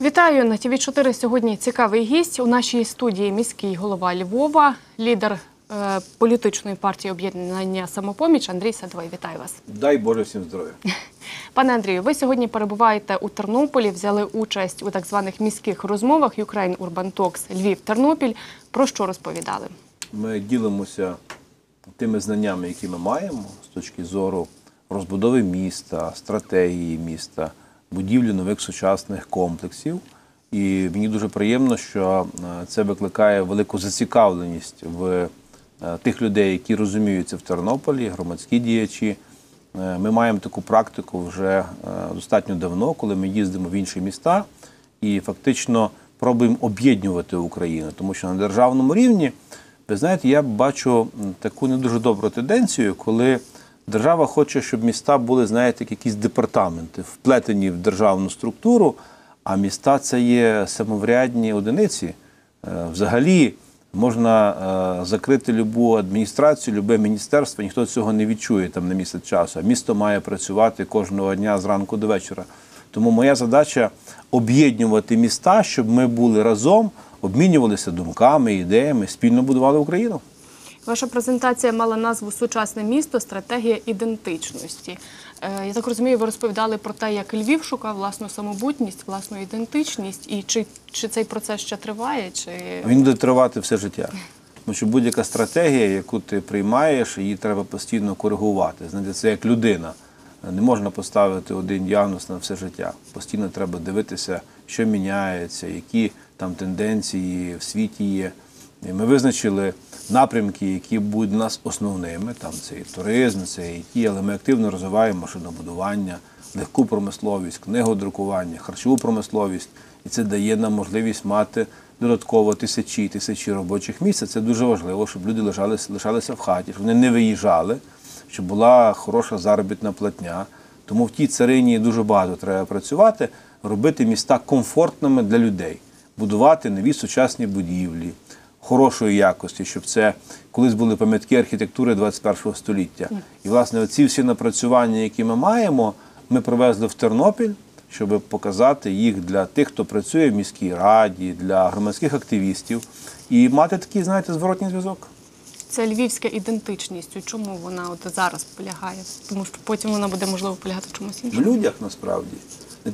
Вітаю на ТВ 4 Сьогодні цікавий гість у нашій студії міський голова Львова, лідер е, політичної партії об'єднання самопоміч Андрій Садовий. Вітаю вас, Дай Боже всім здоров'я. пане Андрію. Ви сьогодні перебуваєте у Тернополі, взяли участь у так званих міських розмовах Ukraine Urban Talks Львів Тернопіль. Про що розповідали? Ми ділимося тими знаннями, які ми маємо з точки зору розбудови міста, стратегії міста, будівлі нових сучасних комплексів. І мені дуже приємно, що е, це викликає велику зацікавленість в е, тих людей, які розуміються в Тернополі, громадські діячі. Е, Ми маємо таку практику вже достатньо давно, коли ми їздимо в інші міста і фактично пробуємо об'єднувати Україну, тому що на державному рівні, ви знаєте, я бачу таку не дуже добру тенденцію, коли держава хоче, щоб міста були, знаєте, як якісь департаменти, вплетені в державну структуру, а міста це є самоврядні одиниці. Е, Взагалі можна е, закрити любу адміністрацію, любе міністерство, ніхто цього не відчує там на місяць часу. А місто має працювати кожного дня з ранку до вечора. Тому моя задача об'єднувати міста, щоб ми були разом, обмінювалися думками, ідеями, спільно будували Україну. Ваша презентація мала назву Сучасне місто, стратегія ідентичності. Е, Я так розумію, ви розповідали про те, як Львів шукав власну самобутність, власну ідентичність, і чи, чи цей процес ще триває, чи Він буде тривати все життя. Тому що будь-яка стратегія, яку ти приймаєш, її треба постійно коригувати. Знаєте, це як людина. Не можна поставити один діагноз на все життя. Постійно треба дивитися, що міняється, які там тенденції в світі є. І ми визначили напрямки, які будуть у нас основними. Там це і туризм, це і ті, але ми активно розвиваємо машинобудування, легку промисловість, книгодрукування, харчову промисловість. І це дає нам можливість мати додатково тисячі і тисячі робочих місць. Це дуже важливо, щоб люди лишалися, лишалися в хаті, щоб вони не виїжджали, щоб була хороша заробітна платня. Тому в тій царині дуже багато треба працювати, робити міста комфортними для людей, будувати нові сучасні будівлі хорошої якості, щоб це колись були пам'ятки архітектури 21 століття. І, власне, оці всі напрацювання, які ми маємо, ми привезли в Тернопіль, щоб показати їх для тих, хто працює в міській раді, для громадських активістів, і мати такий, знаєте, зворотній зв'язок. це львівська ідентичність? У чому вона от зараз полягає? Тому що потім вона буде можливо полягати в чомусь В людях насправді.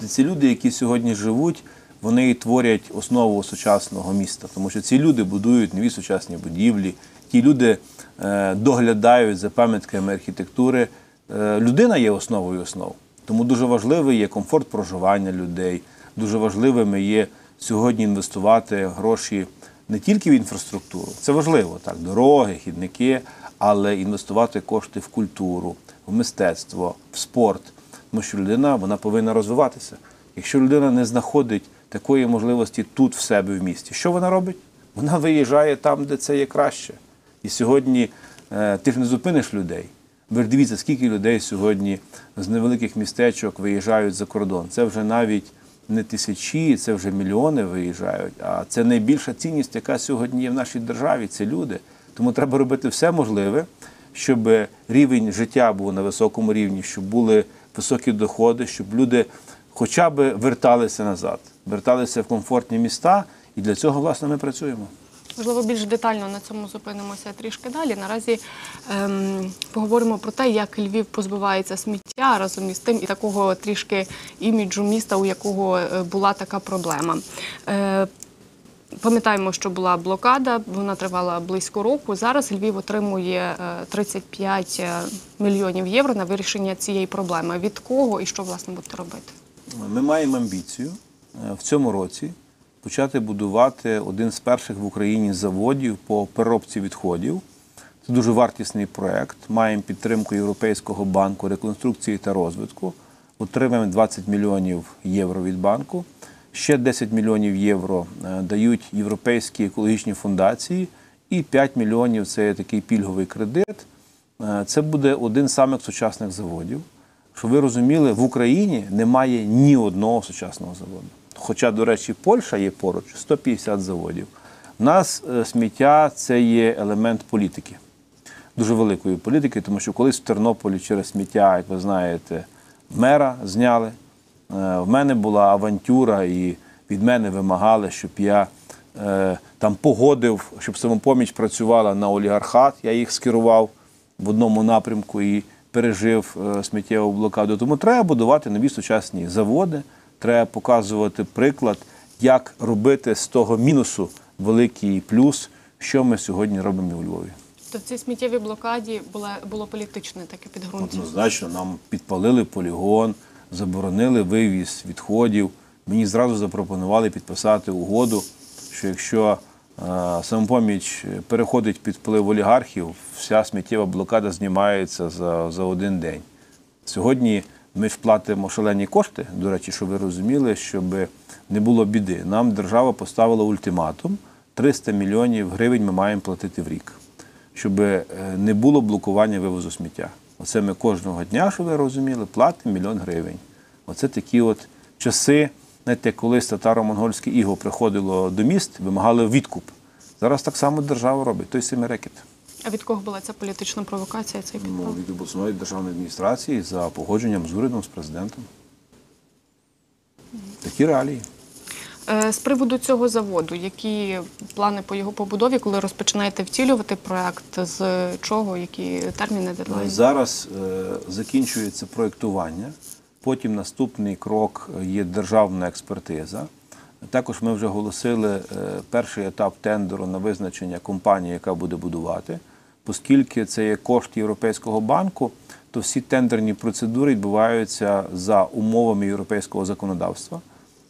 Ці люди, які сьогодні живуть, вони творять основу сучасного міста, тому що ці люди будують нові сучасні будівлі, ті люди е, доглядають за пам'ятками архітектури. Е, людина є основою основ. Тому дуже важливий є комфорт проживання людей. Дуже важливими є сьогодні інвестувати гроші не тільки в інфраструктуру, це важливо, так, дороги, хідники, але інвестувати кошти в культуру, в мистецтво, в спорт. Тому що людина вона повинна розвиватися. Якщо людина не знаходить такої можливості тут в себе в місті, що вона робить? Вона виїжджає там, де це є краще. І сьогодні е, ти ж не зупиниш людей. Ви ж дивіться, скільки людей сьогодні з невеликих містечок виїжджають за кордон. Це вже навіть не тисячі, це вже мільйони виїжджають. А це найбільша цінність, яка сьогодні є в нашій державі. Це люди. Тому треба робити все можливе, щоб рівень життя був на високому рівні, щоб були високі доходи, щоб люди хоча б верталися назад, верталися в комфортні міста. І для цього, власне, ми працюємо. Можливо, більш детально на цьому зупинимося трішки далі. Наразі ем, поговоримо про те, як Львів позбувається сміття разом із тим і такого трішки іміджу міста, у якого е, була така проблема. Е, Пам'ятаємо, що була блокада, вона тривала близько року. Зараз Львів отримує е, 35 мільйонів євро на вирішення цієї проблеми. Від кого і що власне будете робити? Ми маємо амбіцію е, в цьому році почати будувати один з перших в Україні заводів по переробці відходів. Це дуже вартісний проект. Маємо підтримку Європейського банку реконструкції та розвитку. Отримаємо 20 мільйонів євро від банку. Ще 10 мільйонів євро е, дають європейські екологічні фундації, і 5 мільйонів це такий пільговий кредит. Е, Це буде один з самих сучасних заводів. Щоб ви розуміли, в Україні немає ні одного сучасного заводу. Хоча, до речі, Польща є поруч 150 заводів. У нас е, сміття це є елемент політики, дуже великої політики, тому що колись в Тернополі через сміття, як ви знаєте, мера зняли. Е, В мене була авантюра і від мене вимагали, щоб я е, там погодив, щоб самопоміч працювала на олігархат. Я їх скерував в одному напрямку і пережив сміттєву блокаду. Тому треба будувати нові сучасні заводи, треба показувати приклад, як робити з того мінусу великий плюс, що ми сьогодні робимо у Львові. То в цій сміттєвій блокаді була, було політичне таке підґрунтя. Однозначно, нам підпалили полігон, заборонили вивіз відходів. Мені зразу запропонували підписати угоду, що якщо е, самопоміч переходить під вплив олігархів, вся сміттєва блокада знімається за, за один день. Сьогодні ми ж платимо шалені кошти, до речі, щоб ви розуміли, щоб не було біди. Нам держава поставила ультиматум: 300 мільйонів гривень ми маємо платити в рік, щоб е, не було блокування вивозу сміття. Оце ми кожного дня, щоб ви розуміли, платимо мільйон гривень. Оце такі от часи, знаєте, колись татаро-монгольське іго приходило до міст, вимагали відкуп. Зараз так само держава робить, той самий рекет. А від кого була ця політична провокація, цей підпал? Ну, від обласної державної адміністрації за погодженням з урядом, з президентом. Такі реалії. Е, З приводу цього заводу, які плани по його побудові, коли розпочинаєте втілювати проект, з чого, які терміни дедлайни? Зараз е, закінчується проєктування. Потім наступний крок є державна експертиза. Також ми вже оголосили е, перший етап тендеру на визначення компанії, яка буде будувати. Оскільки це є кошт Європейського банку, то всі тендерні процедури відбуваються за умовами європейського законодавства.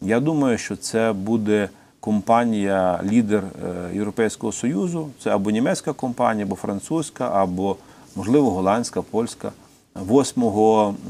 Я думаю, що це буде компанія, лідер е, Європейського Союзу. Це або німецька компанія, або французька, або, можливо, голландська, польська. 8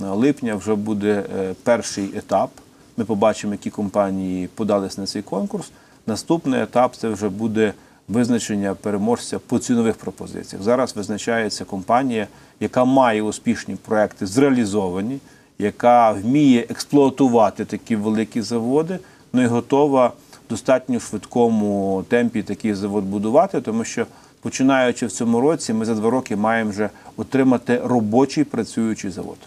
липня вже буде е, перший етап. Ми побачимо, які компанії подались на цей конкурс. Наступний етап це вже буде визначення переможця по цінових пропозиціях. Зараз визначається компанія, яка має успішні проекти зреалізовані, яка вміє експлуатувати такі великі заводи, ну і готова в достатньо швидкому темпі такий завод будувати, тому що починаючи в цьому році, ми за два роки маємо вже отримати робочий працюючий завод.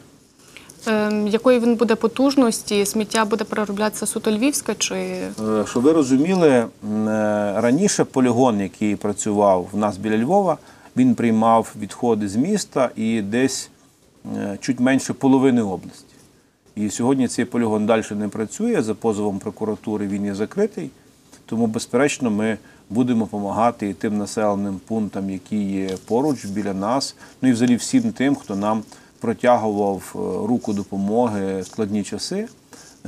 Ем, Якої він буде потужності? Сміття буде перероблятися суто львівське чи Е, Щоб ви розуміли, е, раніше полігон, який працював в нас біля Львова, він приймав відходи з міста і десь е, чуть менше половини області. І сьогодні цей полігон далі не працює. За позовом прокуратури він є закритий. Тому, безперечно, ми будемо допомагати і тим населеним пунктам, які є поруч біля нас, ну і взагалі всім тим, хто нам протягував е, руку допомоги в складні часи.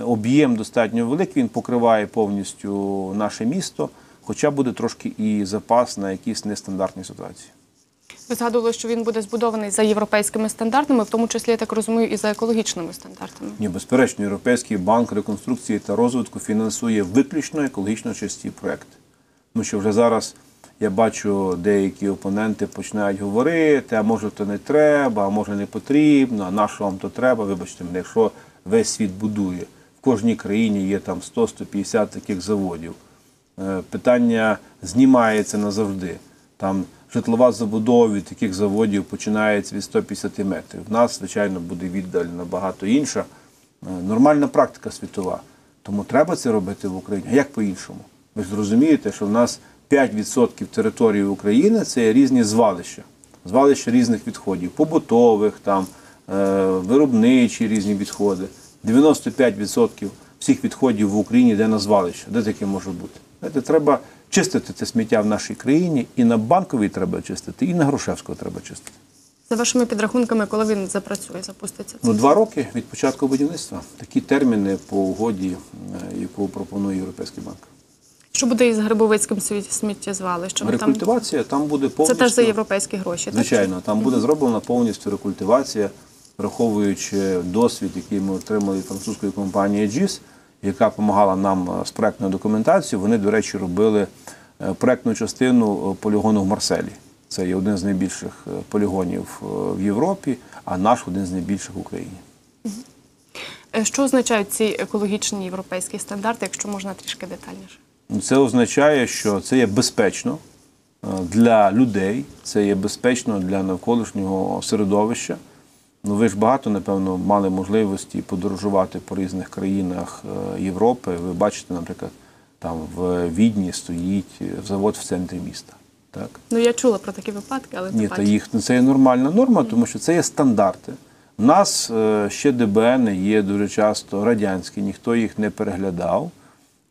Об'єм достатньо великий, він покриває повністю наше місто, хоча буде трошки і запас на якісь нестандартні ситуації. ви згадували, що він буде збудований за європейськими стандартами, в тому числі я так розумію, і за екологічними стандартами? Ні, безперечно, Європейський банк реконструкції та розвитку фінансує виключно екологічно чисті проекти. Тому що вже зараз я бачу, деякі опоненти починають говорити, а може то не треба, а може не потрібно, а на що вам то треба. Вибачте мене, якщо весь світ будує, в кожній країні є там 100-150 таких заводів. Е, Питання знімається назавжди. Там житлова забудова від таких заводів починається від 150 метрів. В нас, звичайно, буде віддаль набагато інша. Е, Нормальна практика світова. Тому треба це робити в Україні. А як по-іншому? Ви ж розумієте, що в нас 5% території України це різні звалища, звалища різних відходів, побутових, там, е, виробничі різні відходи. 95% всіх відходів в Україні йде на звалище. Де таке може бути? Знаєте, треба чистити це сміття в нашій країні, і на банковій треба чистити, і на Грушевського треба чистити. За вашими підрахунками, коли він запрацює, запуститься? Ну, два роки від початку будівництва. Такі терміни по угоді, е, яку пропонує Європейський банк. Що буде із Грибовицьким сміттєзвалищем? Рекультивація там буде повністю. Це теж за європейські гроші, так? Звичайно, там буде зроблена повністю рекультивація, враховуючи досвід, який ми отримали від французької компанії GIS, яка допомагала нам е, з проектною документацією. Вони, до речі, робили е, проектну частину е, полігону в Марселі. Це є один з найбільших полігонів в Європі, а наш один з найбільших в Україні. Що означають ці екологічні європейські стандарти, якщо можна трішки детальніше? Це означає, що це є безпечно е, для людей, це є безпечно для навколишнього середовища. Ну, ви ж багато, напевно, мали можливості подорожувати по різних країнах е, Європи. Ви бачите, наприклад, там в Відні стоїть завод в центрі міста. Так? Ну я чула про такі випадки, але Ні, та їх це є нормальна норма, тому що це є стандарти. У нас е, ще ДБН є дуже часто радянські, ніхто їх не переглядав.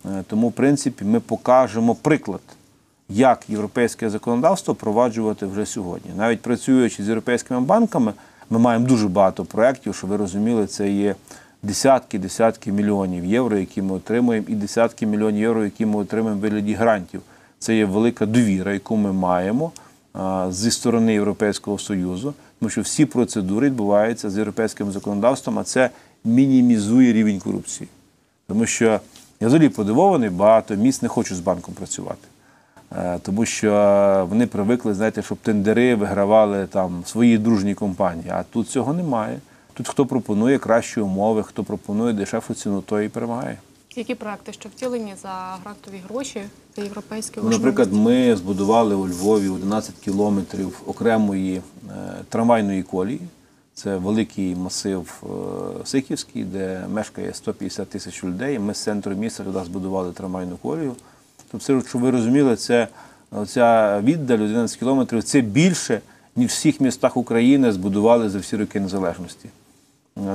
Е, Тому, в принципі, ми покажемо приклад, як європейське законодавство впроваджувати вже сьогодні. Навіть працюючи з європейськими банками, ми маємо дуже багато проєктів, щоб ви розуміли, це є десятки, десятки мільйонів євро, які ми отримуємо, і десятки мільйонів євро, які ми отримуємо в вигляді грантів. Це є велика довіра, яку ми маємо зі сторони Європейського Союзу, тому що всі процедури відбуваються з європейським законодавством, а це мінімізує рівень корупції. Тому що я взагалі подивований, багато міст не хочуть з банком працювати. Е, Тому що вони привикли, знаєте, щоб тендери вигравали там свої дружні компанії. А тут цього немає. Тут хто пропонує кращі умови, хто пропонує дешевшу ціну, той і перемагає. Які проекти, що втілені за грантові гроші, за європейські Ну, Наприклад, ми збудували у Львові 11 кілометрів окремої е, трамвайної колії. Це великий масив е, Сихівський, де мешкає 150 тисяч людей. Ми з центру міста туди збудували трамвайну колію. Тобто, щоб ви розуміли, це ця віддаль 11 кілометрів це більше, ніж в всіх містах України збудували за всі роки незалежності.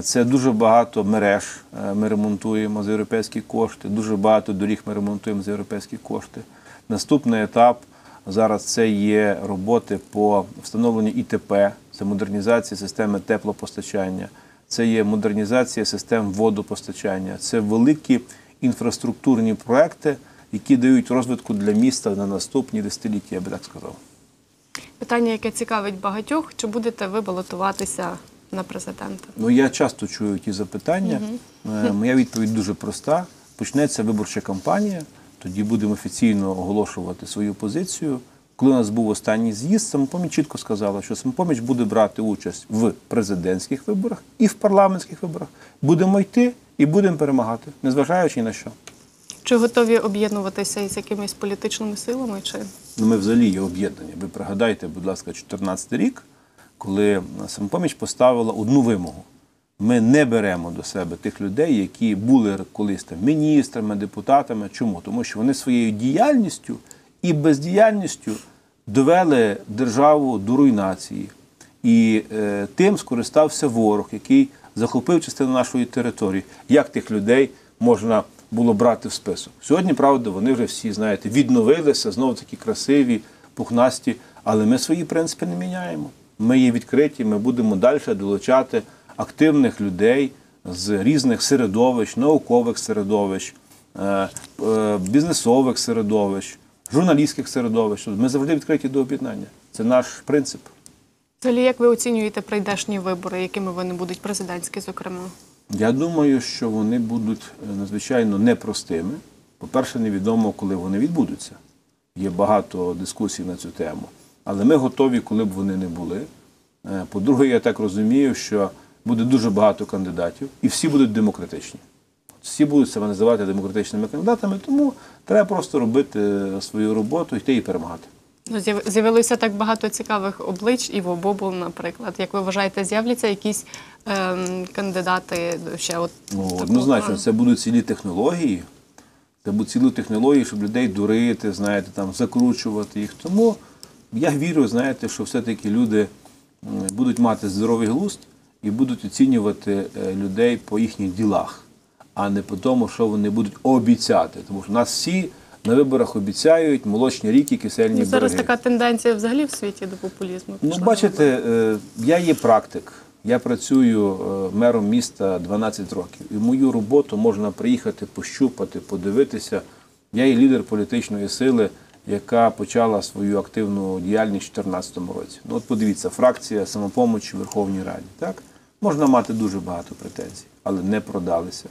Це дуже багато мереж е, ми ремонтуємо за європейські кошти, дуже багато доріг ми ремонтуємо за європейські кошти. Наступний етап зараз це є роботи по встановленню ІТП, це модернізація системи теплопостачання, це є модернізація систем водопостачання, це великі інфраструктурні проекти, які дають розвитку для міста на наступні десятиліття, я би так сказав. Питання, яке цікавить багатьох, чи будете ви балотуватися на президента? Ну, я часто чую ті запитання. Е, Моя відповідь дуже проста. Почнеться виборча кампанія, тоді будемо офіційно оголошувати свою позицію. Коли у нас був останній з'їзд, самопоміч чітко сказала, що самопоміч буде брати участь в президентських виборах і в парламентських виборах. Будемо йти і будемо перемагати, незважаючи на що. Чи готові об'єднуватися із якимись політичними силами? Чи Ну, ми взагалі є об'єднані. Ви пригадайте, будь ласка, 2014 рік, коли самопоміч поставила одну вимогу. Ми не беремо до себе тих людей, які були колись там міністрами, депутатами. Чому? Тому що вони своєю діяльністю і бездіяльністю довели державу до руйнації. І е, тим скористався ворог, який захопив частину нашої території. Як тих людей можна було брати в список? Сьогодні, правда, вони вже всі, знаєте, відновилися, знову такі красиві, пухнасті, але ми свої принципи не міняємо. Ми є відкриті, ми будемо далі долучати активних людей з різних середовищ, наукових середовищ, е, е, бізнесових середовищ, журналістських середовищ. Ми завжди відкриті до об'єднання. Це наш принцип. взагалі як ви оцінюєте прийдешні вибори, якими вони будуть президентські, зокрема? Я думаю, що вони будуть е, надзвичайно непростими. По-перше, невідомо, коли вони відбудуться. Є багато дискусій на цю тему. Але ми готові, коли б вони не були. Е, По-друге, я так розумію, що буде дуже багато кандидатів, і всі будуть демократичні. Всі будуть себе називати демократичними кандидатами, тому треба просто робити е, свою роботу, йти і перемагати. Ну, з'явилося так багато цікавих облич, Іво Бобул, наприклад. Як ви вважаєте, з'являться якісь ем, кандидати ще от Ну, однозначно, це будуть цілі технології. Це будуть цілі технології, щоб людей дурити, знаєте, там, закручувати їх. Тому я вірю, знаєте, що все-таки люди будуть мати здоровий глузд і будуть оцінювати е, людей по їхніх ділах, а не по тому, що вони будуть обіцяти. Тому що нас всі на виборах обіцяють молочні ріки, кисельні Ну, зараз береги. така тенденція взагалі в світі до популізму. Ну, пішла. бачите, е, я є практик. Я працюю е, мером міста 12 років. І мою роботу можна приїхати, пощупати, подивитися. Я є лідер політичної сили, яка почала свою активну діяльність у 2014 році. Ну, от подивіться, фракція самопомочі в Верховній Раді. Так? Можна мати дуже багато претензій, але не продалися.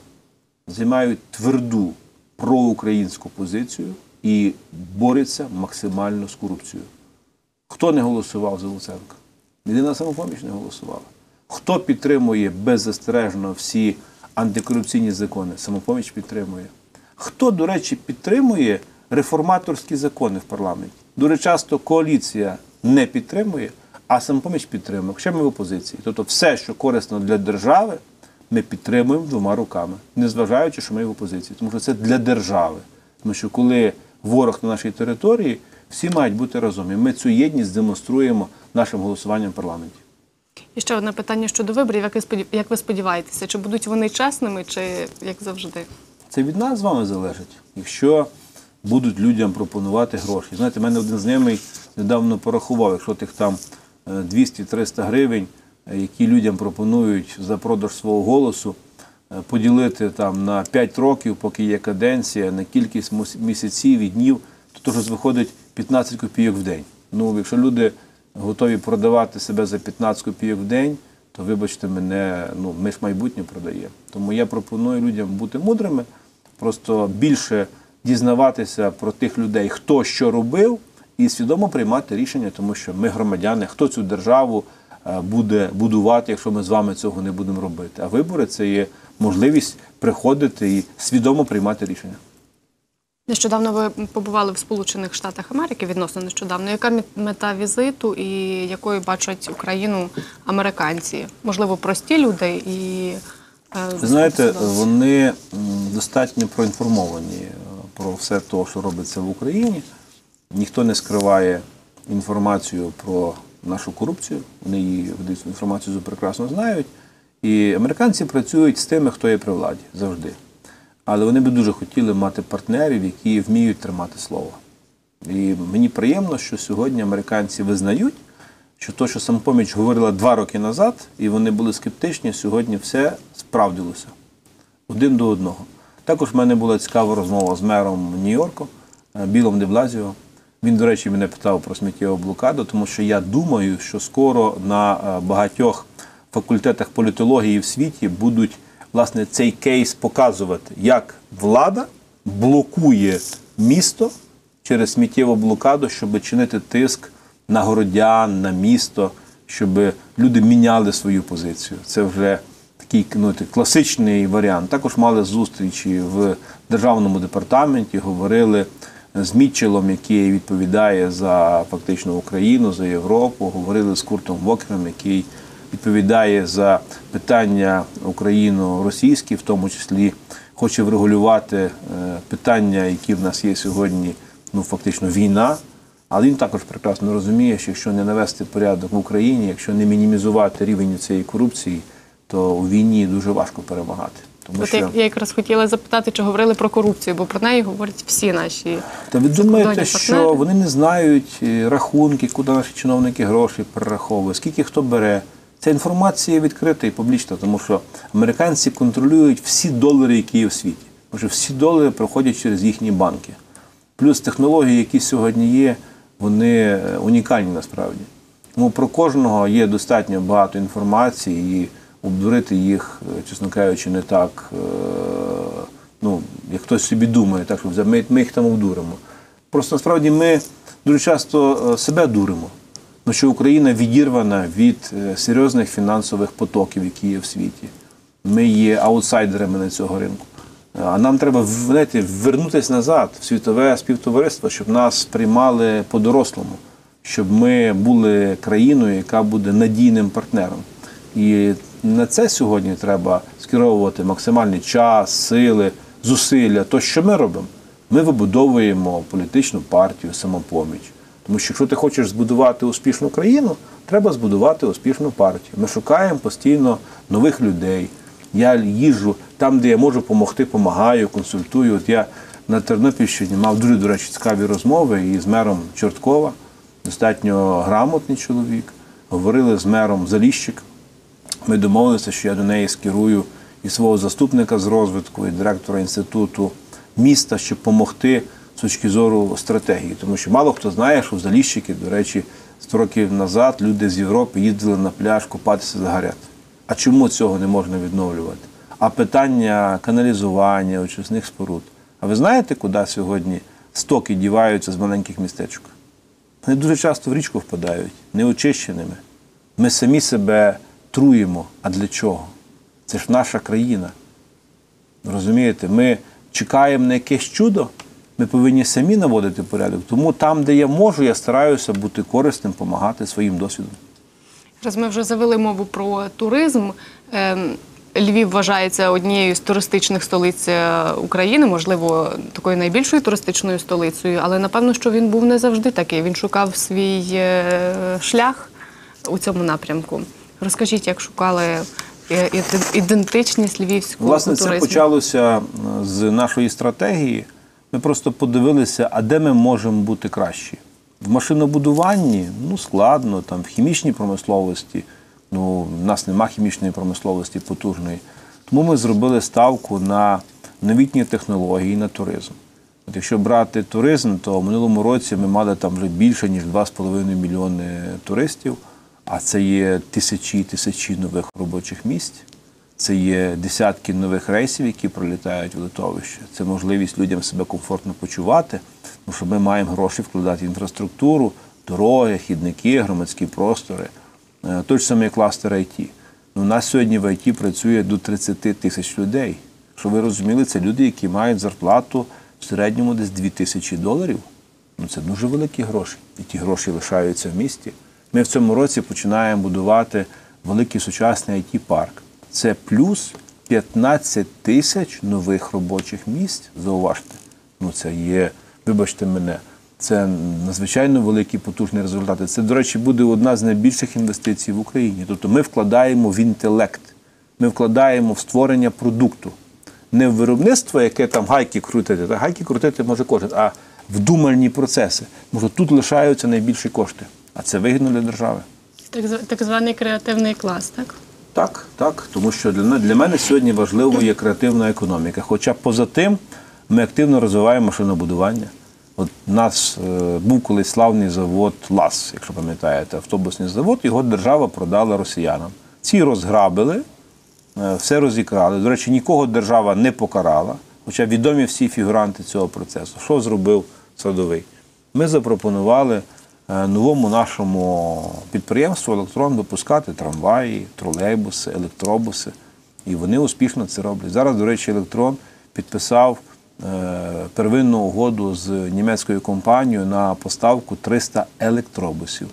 Займають тверду проукраїнську позицію і борються максимально з корупцією. Хто не голосував за Луценка? Єдина самопоміч не голосувала. Хто підтримує беззастережно всі антикорупційні закони? Самопоміч підтримує. Хто, до речі, підтримує реформаторські закони в парламенті? Дуже часто коаліція не підтримує, а самопоміч підтримує. Хоча ми в опозиції. Тобто все, що корисно для держави, ми підтримуємо двома руками, незважаючи, що ми в опозиції. Тому що це для держави. Тому що коли ворог на нашій території, всі мають бути разом. І ми цю єдність демонструємо нашим голосуванням в парламенті. І ще одне питання щодо виборів. Як ви сподіваєтеся, чи будуть вони чесними, чи як завжди? Це від нас з вами залежить. Якщо будуть людям пропонувати гроші. Знаєте, мене один знайомий недавно порахував, якщо тих там е, 200-300 гривень, е, які людям пропонують за продаж свого голосу, е, поділити там на 5 років, поки є каденція, на кількість місяців і днів, то теж виходить 15 копійок в день. Ну, якщо люди готові продавати себе за 15 копійок в день, то вибачте мене, ну ми ж майбутнє продаємо. Тому я пропоную людям бути мудрими, просто більше дізнаватися про тих людей, хто що робив, і свідомо приймати рішення, тому що ми громадяни, хто цю державу буде будувати, якщо ми з вами цього не будемо робити. А вибори це є можливість приходити і свідомо приймати рішення. Нещодавно ви побували в Сполучених Штатах Америки, відносно нещодавно. Яка мета візиту і якою бачать Україну американці? Можливо, прості люди і е, знаєте, вони достатньо проінформовані е, про все те, що робиться в Україні. Ніхто не скриває інформацію про нашу корупцію. Вони її цю інформацію прекрасно знають. І американці працюють з тими, хто є при владі завжди. Але вони би дуже хотіли мати партнерів, які вміють тримати слово. І мені приємно, що сьогодні американці визнають, що те, що самопоміч говорила два роки назад, і вони були скептичні, сьогодні все справдилося один до одного. Також в мене була цікава розмова з мером Нью-Йорку е, Білом де Блазіо. Він, до речі, мене питав про сміттєву блокаду, тому що я думаю, що скоро на е, багатьох факультетах політології в світі будуть власне цей кейс показувати, як влада блокує місто через сміттєву блокаду, щоб чинити тиск на городян, на місто, щоб люди міняли свою позицію. Це вже такий ну, класичний варіант. Також мали зустрічі в державному департаменті, говорили з Мітчелом, який відповідає за фактично Україну, за Європу. Говорили з Куртом Вокером, який відповідає за питання україно-російські, в тому числі хоче врегулювати е, питання, які в нас є сьогодні, ну фактично війна. Але він також прекрасно розуміє, що якщо не навести порядок в Україні, якщо не мінімізувати рівень цієї корупції, то у війні дуже важко перемагати. Тому От що я, якраз хотіла запитати, чи говорили про корупцію, бо про неї говорять всі наші. та ви думаєте, що вони не знають е, рахунки, куди наші чиновники гроші перераховують, скільки хто бере. Ця інформація відкрита і публічна, тому що американці контролюють всі долари, які є в світі. Тому що всі долари проходять через їхні банки. Плюс технології, які сьогодні є, вони е, унікальні насправді. Тому про кожного є достатньо багато інформації, і обдурити їх, е, чесно кажучи, не так, е, ну, як хтось собі думає, так, що ми, ми їх там обдуримо. Просто насправді ми дуже часто е, себе дуримо. Тому що Україна відірвана від серйозних фінансових потоків, які є в світі. Ми є аутсайдерами на цього ринку. А нам треба знаєте, вернутися назад в світове співтовариство, щоб нас приймали по-дорослому, щоб ми були країною, яка буде надійним партнером. І на це сьогодні треба скеровувати максимальний час, сили, зусилля. То, що ми робимо, ми вибудовуємо політичну партію самопоміч. Тому що якщо ти хочеш збудувати успішну країну, треба збудувати успішну партію. Ми шукаємо постійно нових людей. Я їжджу там, де я можу допомогти, допомагаю, консультую. От я на Тернопільщині мав дуже, до речі, цікаві розмови і з мером Чорткова, достатньо грамотний чоловік. Говорили з мером Заліщик. Ми домовилися, що я до неї скерую і свого заступника з розвитку, і директора інституту міста, щоб допомогти з точки зору стратегії. Тому що мало хто знає, що в Заліщики, до речі, 100 років назад люди з Європи їздили на пляж купатися загарят. А чому цього не можна відновлювати? А питання каналізування, очисних споруд. А ви знаєте, куди сьогодні стоки діваються з маленьких містечок? Вони дуже часто в річку впадають, неочищеними. Ми самі себе труємо. А для чого? Це ж наша країна. Розумієте, ми чекаємо на якесь чудо, ми повинні самі наводити порядок. Тому там, де я можу, я стараюся бути корисним, допомагати своїм досвідом. Раз ми вже завели мову про туризм. ем, Львів вважається однією з туристичних столиць е, України, можливо, такою найбільшою туристичною столицею, але напевно, що він був не завжди такий. Він шукав свій е, шлях у цьому напрямку. Розкажіть, як шукали е, ідентичність львівського Власне, це почалося з нашої стратегії. Ми просто подивилися, а де ми можемо бути кращі. В машинобудуванні ну складно, там в хімічній промисловості. Ну, в нас нема хімічної промисловості потужної. Тому ми зробили ставку на новітні технології, на туризм. От якщо брати туризм, то в минулому році ми мали там вже більше ніж 2,5 мільйони туристів, а це є тисячі і тисячі нових робочих місць. Це є десятки нових рейсів, які пролітають в литовище. Це можливість людям себе комфортно почувати, тому що ми маємо гроші вкладати в інфраструктуру, дороги, хідники, громадські простори. Е, Той ж самий кластер IT. Ну, у нас сьогодні в ІТ працює до 30 тисяч людей. Щоб ви розуміли, це люди, які мають зарплату в середньому десь 2 тисячі доларів. Ну, це дуже великі гроші. І ті гроші лишаються в місті. Ми в цьому році починаємо будувати великий сучасний it парк Це плюс 15 тисяч нових робочих місць. Зауважте. Ну, це є, вибачте мене, це надзвичайно великі потужні результати. Це, до речі, буде одна з найбільших інвестицій в Україні. Тобто ми вкладаємо в інтелект, ми вкладаємо в створення продукту. Не в виробництво, яке там гайки крутити, та гайки крутити може кожен, а в думальні процеси. Може, тут лишаються найбільші кошти, а це вигідно для держави. Так, так званий креативний клас, так? Так, так, тому що для, для мене сьогодні важливо є креативна економіка. Хоча поза тим ми активно розвиваємо машинобудування. От у нас е, був колись славний завод ЛАС, якщо пам'ятаєте, автобусний завод, його держава продала росіянам. Ці розграбили, е, все розікрали. До речі, нікого держава не покарала, хоча відомі всі фігуранти цього процесу. Що зробив садовий? Ми запропонували новому нашому підприємству електрон випускати трамваї, тролейбуси, електробуси. І вони успішно це роблять. Зараз, до речі, електрон підписав е, первинну угоду з німецькою компанією на поставку 300 електробусів.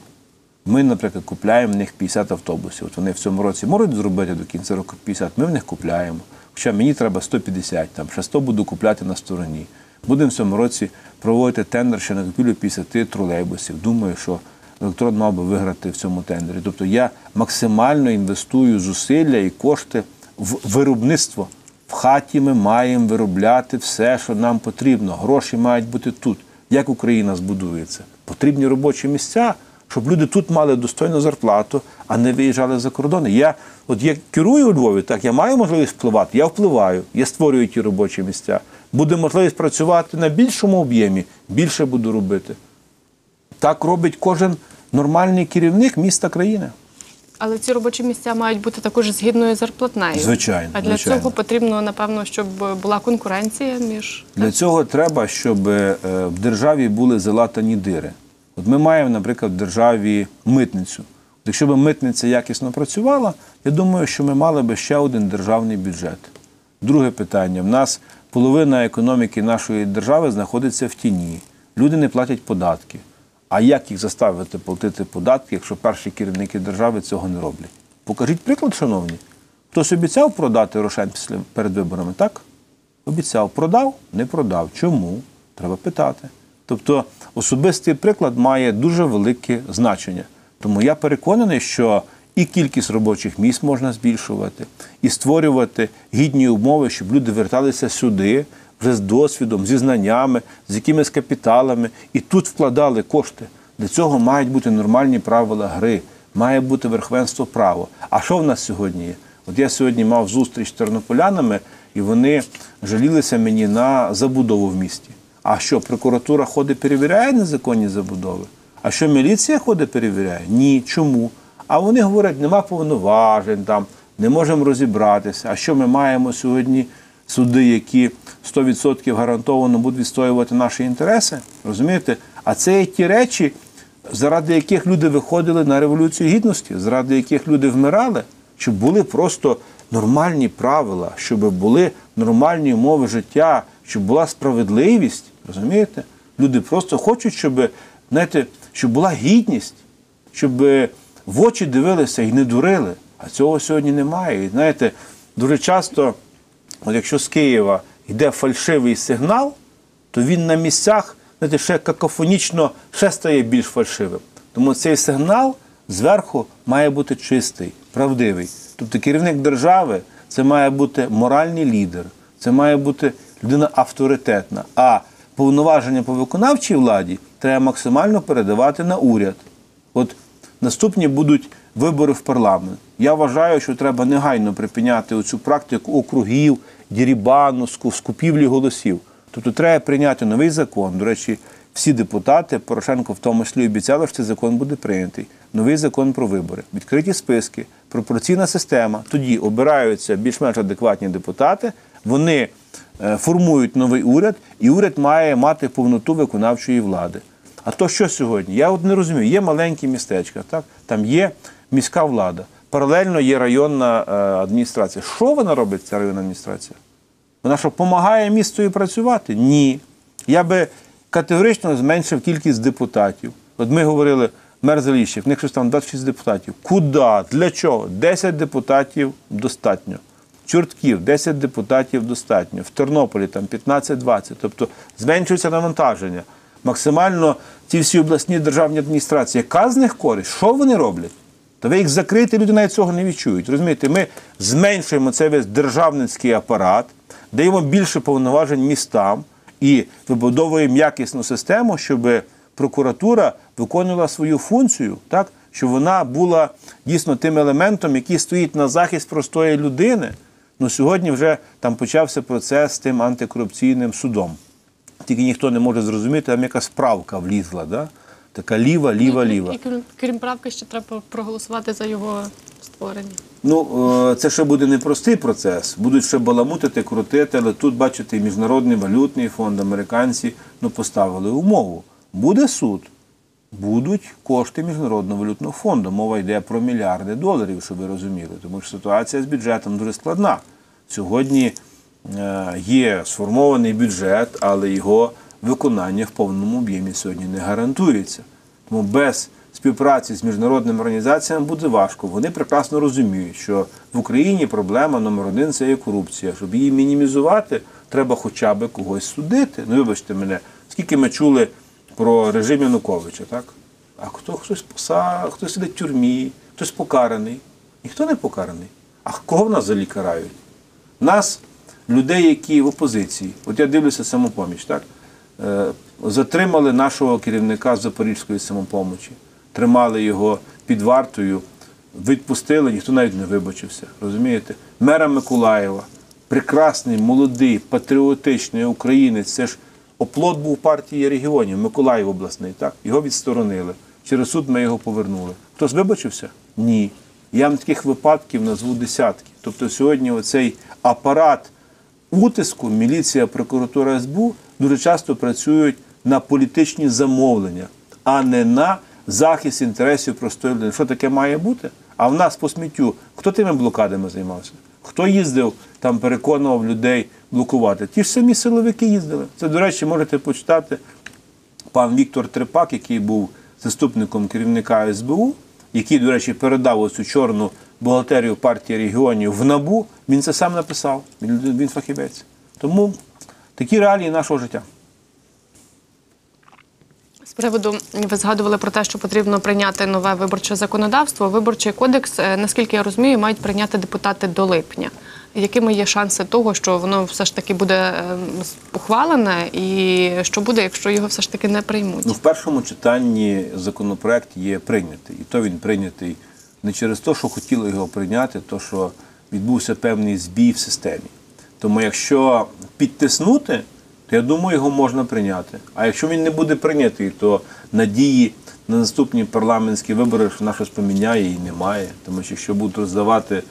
Ми, наприклад, купляємо в них 50 автобусів. От вони в цьому році можуть зробити до кінця року 50, ми в них купляємо. Хоча мені треба 150, там ще 100 буду купляти на стороні. Будемо в цьому році проводити тендер ще на купівлю 50 тролейбусів. Думаю, що електрон мав би виграти в цьому тендері. Тобто я максимально інвестую зусилля і кошти в виробництво. В хаті ми маємо виробляти все, що нам потрібно. Гроші мають бути тут. Як Україна збудується? Потрібні робочі місця, щоб люди тут мали достойну зарплату, а не виїжджали за кордони. Я от я керую у Львові, так я маю можливість впливати, я впливаю, я створюю ті робочі місця. Буде можливість працювати на більшому об'ємі, більше буду робити. Так робить кожен нормальний керівник міста країни. Але ці робочі місця мають бути також згідною зарплатнею. Звичайно, А для звичайно. цього потрібно, напевно, щоб була конкуренція між Для цього треба, щоб е, в державі були залатані дири. От ми маємо, наприклад, в державі митницю. Якщо б митниця якісно працювала, я думаю, що ми мали б ще один державний бюджет. Друге питання: в нас половина економіки нашої держави знаходиться в тіні. Люди не платять податки. А як їх заставити платити податки, якщо перші керівники держави цього не роблять? Покажіть приклад, шановні. Хтось обіцяв продати Рошен після перед виборами, так? Обіцяв, продав, не продав. Чому? Треба питати. Тобто особистий приклад має дуже велике значення. Тому я переконаний, що і кількість робочих місць можна збільшувати, і створювати гідні умови, щоб люди верталися сюди вже з досвідом, зі знаннями, з якимись капіталами, і тут вкладали кошти. Для цього мають бути нормальні правила гри, має бути верховенство права. А що в нас сьогодні є? От я сьогодні мав зустріч з тернополянами, і вони жалілися мені на забудову в місті. А що, прокуратура ходить, перевіряє незаконні забудови? А що міліція ходить, перевіряє? Ні. Чому? А вони говорять, нема повноважень там, не можемо розібратися. А що ми маємо сьогодні суди, які 100% гарантовано будуть відстоювати наші інтереси? Розумієте? А це є ті речі, заради яких люди виходили на революцію гідності, заради яких люди вмирали, щоб були просто нормальні правила, щоб були нормальні умови життя, щоб була справедливість. Розумієте? Люди просто хочуть, щоб, знаєте, щоб була гідність, щоб в очі дивилися і не дурили. А цього сьогодні немає. І знаєте, дуже часто, от якщо з Києва йде фальшивий сигнал, то він на місцях знаєте, ще какофонічно ще стає більш фальшивим. Тому цей сигнал зверху має бути чистий, правдивий. Тобто керівник держави це має бути моральний лідер, це має бути людина авторитетна. А повноваження по виконавчій владі треба максимально передавати на уряд. От наступні будуть вибори в парламент. Я вважаю, що треба негайно припиняти оцю практику округів, дірібану, скупівлі голосів. Тобто треба прийняти новий закон. До речі, всі депутати, Порошенко в тому числі обіцяли, що цей закон буде прийнятий. Новий закон про вибори, відкриті списки, пропорційна система. Тоді обираються більш-менш адекватні депутати. Вони е, формують новий уряд, і уряд має мати повноту виконавчої влади. А то що сьогодні? Я от не розумію. Є маленькі містечка, так? там є міська влада, паралельно є районна е, адміністрація. Що вона робить, ця районна адміністрація? Вона що, допомагає місту працювати? Ні. Я би категорично зменшив кількість депутатів. От ми говорили, мер Заліщик, в них щось там 26 депутатів. Куди? Для чого? 10 депутатів достатньо. Чортків 10 депутатів достатньо. В Тернополі там 15-20. Тобто зменшується навантаження. Максимально ці всі обласні державні адміністрації. Яка з них користь? Що вони роблять? Та ви їх закрите, люди навіть цього не відчують. Розумієте, ми зменшуємо цей весь державницький апарат, даємо більше повноважень містам і вибудовуємо якісну систему, щоб прокуратура виконувала свою функцію, так? щоб вона була дійсно тим елементом, який стоїть на захист простої людини. Ну, сьогодні вже там почався процес з тим антикорупційним судом. Тільки ніхто не може зрозуміти, там якась правка влізла, да? така ліва, ліва, ліва. І, крім- крім правки, ще треба проголосувати за його створення. Ну, е, це ще буде непростий процес. Будуть ще баламутити, крутити, але тут, бачите, і Міжнародний валютний фонд, американці ну, поставили умову. Буде суд, будуть кошти Міжнародного валютного фонду. Мова йде про мільярди доларів, щоб ви розуміли. Тому що ситуація з бюджетом дуже складна. Сьогодні є сформований бюджет, але його виконання в повному об'ємі сьогодні не гарантується. Тому без співпраці з міжнародними організаціями буде важко. Вони прекрасно розуміють, що в Україні проблема номер один це є корупція. Щоб її мінімізувати, треба хоча б когось судити. Ну, вибачте мене, скільки ми чули про режим Януковича, так? А хто хтось поса, хтось сидить в тюрмі, хтось покараний. Ніхто не покараний. А кого в нас взагалі карають? Нас, людей, які в опозиції, от я дивлюся самопоміч, так? Е, затримали нашого керівника Запорізької самопомочі, тримали його під вартою, відпустили, ніхто навіть не вибачився. Розумієте? Мера Миколаєва, прекрасний, молодий, патріотичний українець, це ж оплот був партії регіонів, Миколаїв обласний, так? Його відсторонили. Через суд ми його повернули. Хтось вибачився? Ні. Я вам таких випадків назву десятки. Тобто сьогодні оцей апарат утиску, міліція, прокуратура СБУ дуже часто працюють на політичні замовлення, а не на захист інтересів простої людини. Що таке має бути? А в нас по сміттю хто тими блокадами займався? Хто їздив там, переконував людей блокувати? Ті ж самі силовики їздили. Це, до речі, можете почитати пан Віктор Трепак, який був заступником керівника СБУ, який, до речі, передав оцю чорну бухгалтерію партії регіонів в НАБУ, він це сам написав. Він, він фахівець. Тому такі реалії нашого життя. З приводу ви згадували про те, що потрібно прийняти нове виборче законодавство. Виборчий кодекс, е, наскільки я розумію, мають прийняти депутати до липня. Якими є шанси того, що воно все ж таки буде е, ухвалене, і що буде, якщо його все ж таки не приймуть? Ну, в першому читанні законопроект є прийнятий. І то він прийнятий не через те, що хотіли його прийняти, то що відбувся певний збій в системі. Тому якщо підтиснути, то я думаю, його можна прийняти. А якщо він не буде прийнятий, то надії на наступні парламентські вибори, що вона щось поміняє, і немає. Тому що якщо будуть роздавати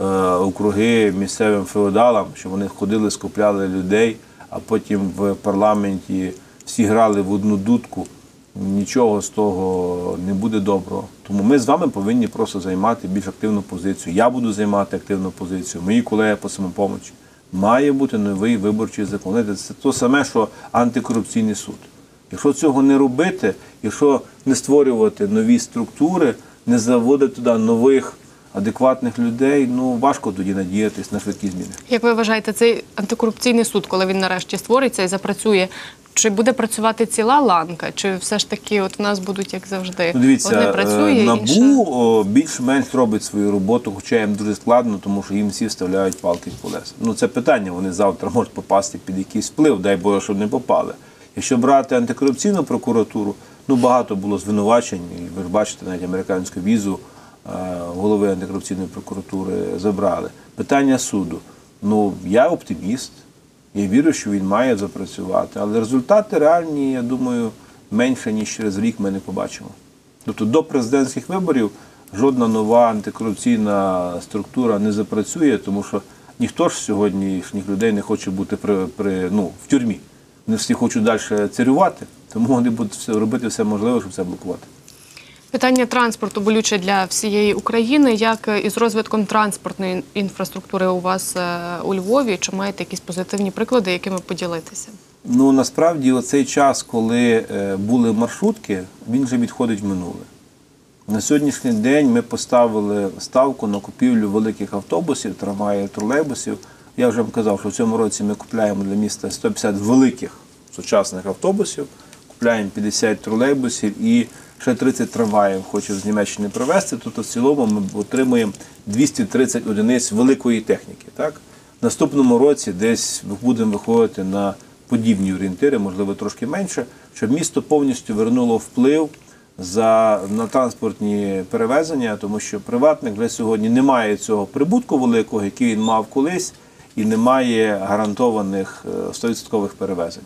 е, округи місцевим феодалам, що вони ходили, скупляли людей, а потім в парламенті всі грали в одну дудку, нічого з того не буде доброго. Тому ми з вами повинні просто займати більш активну позицію. Я буду займати активну позицію, мої колеги по самопомочі. Має бути новий виборчий закон. Це те саме, що антикорупційний суд. Якщо цього не робити, якщо не створювати нові структури, не заводити туди нових адекватних людей, ну важко тоді надіятись на швидкі зміни. Як ви вважаєте, цей антикорупційний суд, коли він нарешті створиться і запрацює, чи буде працювати ціла ланка, чи все ж таки, от в нас будуть як завжди, Ну, дивіться, одне працює, е, інше НАБУ більш-менш робить свою роботу, хоча їм дуже складно, тому що їм всі вставляють палки в колеса. Ну це питання, вони завтра можуть попасти під якийсь вплив, дай Боже, щоб не попали. Якщо брати антикорупційну прокуратуру, ну багато було звинувачень, і ви ж бачите, навіть американську візу е, голови антикорупційної прокуратури забрали. Питання суду. Ну, я оптиміст. Я вірю, що він має запрацювати, але результати реальні, я думаю, менше ніж через рік ми не побачимо. Тобто до президентських виборів жодна нова антикорупційна структура не запрацює, тому що ніхто ж сьогоднішніх людей не хоче бути при, при, ну, в тюрмі. Вони всі хочуть далі царювати, тому вони будуть робити все можливе, щоб це блокувати. Питання транспорту болюче для всієї України. Як е, із розвитком транспортної інфраструктури у вас е, у Львові? Чи маєте якісь позитивні приклади, якими поділитися? Ну насправді оцей час, коли е, були маршрутки, він вже відходить в минуле. На сьогоднішній день ми поставили ставку на купівлю великих автобусів, трамваїв, тролейбусів. Я вже вам казав, що в цьому році ми купляємо для міста 150 великих сучасних автобусів, купляємо 50 тролейбусів і ще 30 трамваїв хочу з Німеччини привезти. Тобто в цілому ми отримуємо 230 одиниць великої техніки. Так? В наступному році десь будемо виходити на подібні орієнтири, можливо, трошки менше, щоб місто повністю вернуло вплив за на транспортні перевезення, тому що приватник вже сьогодні не має цього прибутку великого, який він мав колись, і немає гарантованих е, 100% перевезень.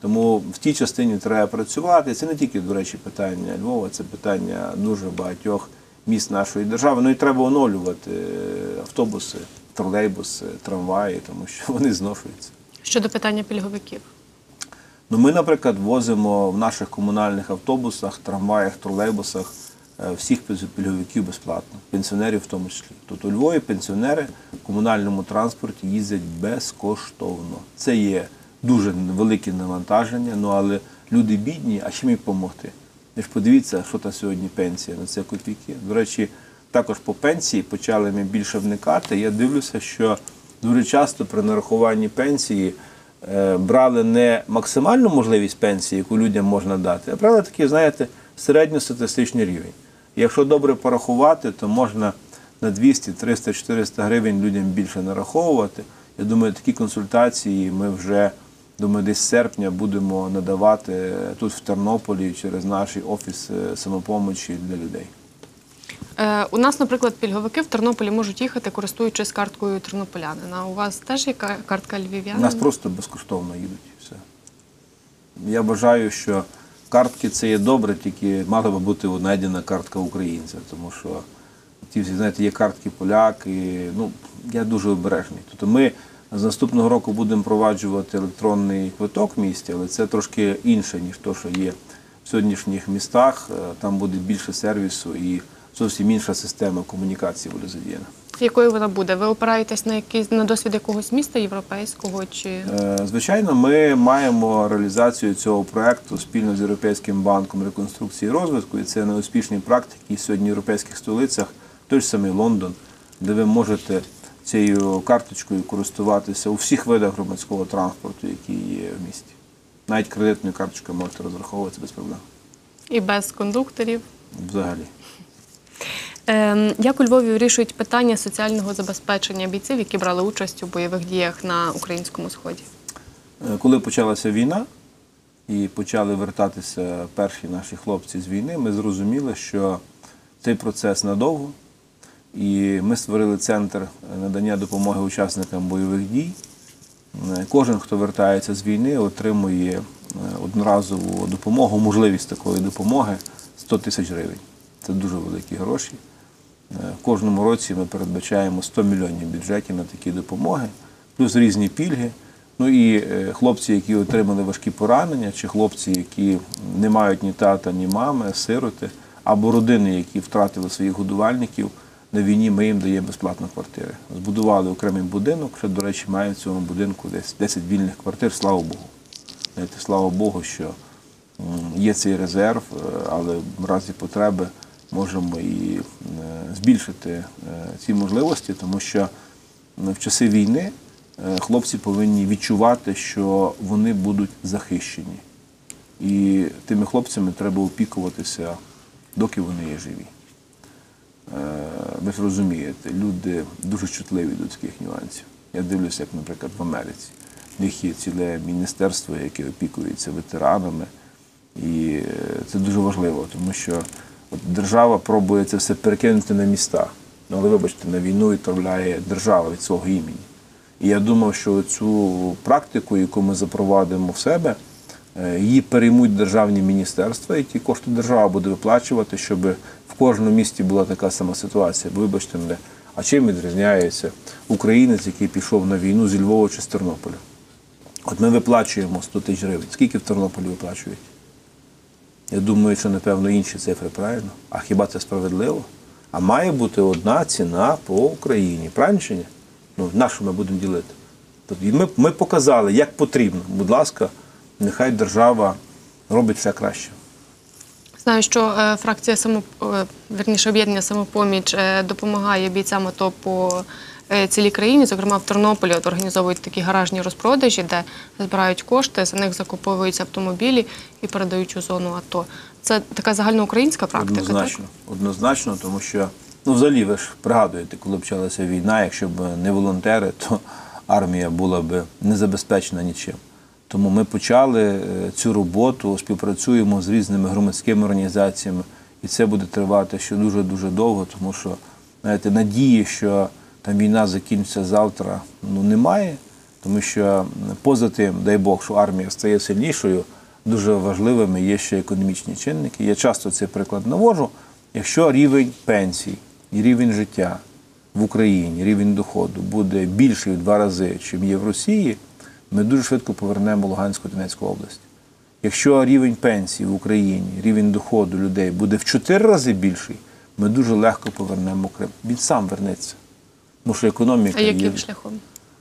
Тому в тій частині треба працювати. Це не тільки, до речі, питання Львова, це питання дуже багатьох міст нашої держави. Ну і треба оновлювати е, автобуси, тролейбуси, трамваї, тому що вони зношуються. Щодо питання пільговиків. Ну, ми, наприклад, возимо в наших комунальних автобусах, трамваях, тролейбусах е, всіх пільговиків безплатно, пенсіонерів в тому числі. Тобто у Львові пенсіонери в комунальному транспорті їздять безкоштовно. Це є дуже велике навантаження, ну але люди бідні, а чим їм допомогти? Ви ж подивіться, що та сьогодні пенсія на це копійки. До речі, також по пенсії почали ми більше вникати. Я дивлюся, що дуже часто при нарахуванні пенсії е, брали не максимальну можливість пенсії, яку людям можна дати, а брали такий, знаєте, середньостатистичний рівень. Якщо добре порахувати, то можна на 200, 300, 400 гривень людям більше нараховувати. Я думаю, такі консультації ми вже думаю, десь з серпня будемо надавати тут в Тернополі через наш офіс е, самопомочі для людей. Е, у нас, наприклад, пільговики в Тернополі можуть їхати, користуючись карткою тернополянина. У вас теж є ка- картка У нас просто безкоштовно їдуть і все. Я вважаю, що картки це є добре, тільки мала би бути знайдена картка українця, тому що ті знаєте, є картки поляки. Ну, я дуже обережний. Тобто ми з наступного року будемо впроваджувати електронний квиток в місті, але це трошки інше, ніж те, що є в сьогоднішніх містах. Е, Там буде більше сервісу і зовсім інша система комунікації буде задіяна. Якою вона буде? Ви опираєтесь на якийсь на досвід якогось міста європейського чи Е, Звичайно, ми маємо реалізацію цього проекту спільно з Європейським банком реконструкції і розвитку, і це найуспішні практики сьогодні в європейських столицях, той ж самий Лондон, де ви можете цією карточкою користуватися у всіх видах громадського транспорту, які є в місті. Навіть кредитною карточкою можете розраховуватися без проблем. і без кондукторів? Взагалі. Ем, Як у Львові вирішують питання соціального забезпечення бійців, які брали участь у бойових діях на українському сході? Е, Коли почалася війна і почали вертатися перші наші хлопці з війни, ми зрозуміли, що цей процес надовго. І ми створили центр надання допомоги учасникам бойових дій. Е, Кожен, хто вертається з війни, отримує е, одноразову допомогу, можливість такої допомоги 100 тисяч гривень. Це дуже великі гроші. Е, В кожному році ми передбачаємо 100 мільйонів бюджетів на такі допомоги, плюс різні пільги. Ну і хлопці, які отримали важкі поранення, чи хлопці, які не мають ні тата, ні мами, сироти, або родини, які втратили своїх годувальників на війні, ми їм даємо безплатно квартири. Збудували окремий будинок, що, до речі, має в цьому будинку десь 10 вільних квартир, слава Богу. Знаєте, слава Богу, що є цей резерв, е, але в разі потреби можемо і е, збільшити е, ці можливості, тому що в часи війни хлопці повинні відчувати, що вони будуть захищені. І тими хлопцями треба опікуватися, доки вони є живі. Е, Ви ж розумієте, люди дуже чутливі до таких нюансів. Я дивлюся, як, наприклад, в Америці. В них є ціле міністерство, яке опікується ветеранами. І е, це дуже важливо, тому що от держава пробує це все перекинути на міста. Ну, але вибачте, на війну відправляє держава від свого імені. І я думав, що цю практику, яку ми запровадимо в себе, е, її переймуть державні міністерства, і ті кошти держава буде виплачувати, щоб в кожному місті була така сама ситуація. Вибачте мене, а чим відрізняється українець, який пішов на війну зі Львова чи з Тернополя? От ми виплачуємо 100 тисяч гривень. Скільки в Тернополі виплачують? Я думаю, що напевно інші цифри, правильно? А хіба це справедливо? А має бути одна ціна по Україні. Правильно чи ні? Ну, на що ми будемо ділити? Тобто ми, ми показали, як потрібно. Будь ласка, нехай держава робить все краще. Знаю, що е, фракція е, верніше об'єднання самопоміч е, допомагає бійцям АТО по цілій країні. Зокрема, в Тернополі організовують такі гаражні розпродажі, де збирають кошти, за них закуповуються автомобілі і передають у зону АТО. Це така загальноукраїнська практика. Однозначно, однозначно, тому що ну, взагалі ви ж пригадуєте, коли почалася війна, якщо б не волонтери, то армія була б не забезпечена нічим. Тому ми почали е, цю роботу, співпрацюємо з різними громадськими організаціями, і це буде тривати ще дуже дуже довго, тому що знаєте, надії, що там війна закінчиться завтра, ну немає, тому що поза тим, дай Бог, що армія стає сильнішою, дуже важливими є ще економічні чинники. Я часто цей приклад навожу. Якщо рівень пенсій і рівень життя в Україні, рівень доходу буде більший в два рази, чим є в Росії, ми дуже швидко повернемо Луганську Донецьку область. Якщо рівень пенсій в Україні, рівень доходу людей буде в чотири рази більший, ми дуже легко повернемо Крим. Він сам вернеться. Тому що економіка А є. шляхом?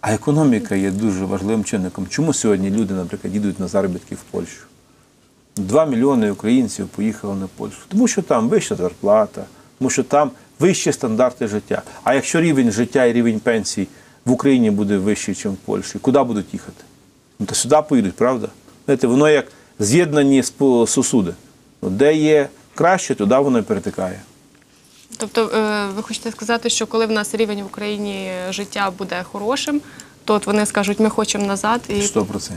А економіка є дуже важливим чинником. Чому сьогодні люди, наприклад, їдуть на заробітки в Польщу? Два мільйони українців поїхали на Польщу. Тому що там вища зарплата, тому що там вищі стандарти життя. А якщо рівень життя і рівень пенсій в Україні буде вищий, ніж в Польщі, куди будуть їхати? Ну, то сюди поїдуть, правда? Знаєте, воно як з'єднані сосуди. Де є краще, туди воно і перетикає. Тобто, е, ви хочете сказати, що коли в нас рівень в Україні життя буде хорошим, то от вони скажуть, ми хочемо назад. І... 100%.